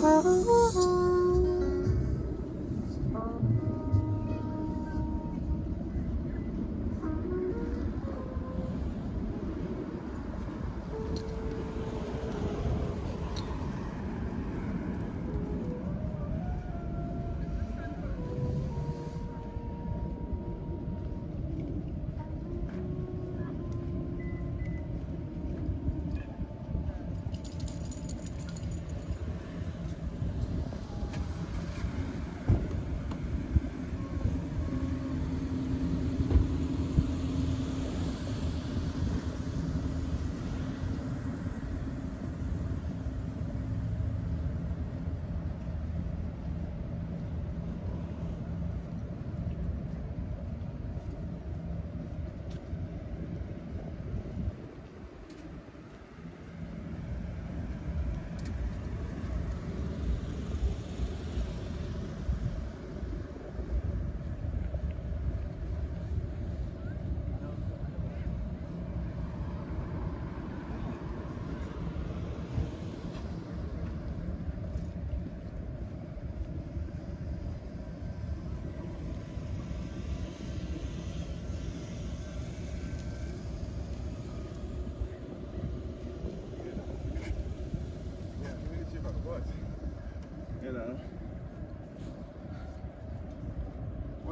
Yeah,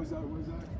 That? What's that? I,